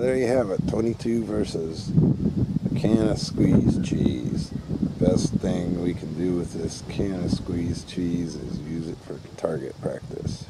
there you have it. 22 versus a can of squeezed cheese. Best thing we can do with this can of squeezed cheese is use it for target practice.